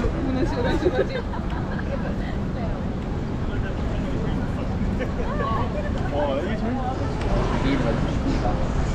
Bună ziua, bună ziua. Oh, 이게 재밌다.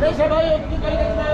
列車前をお切いたします。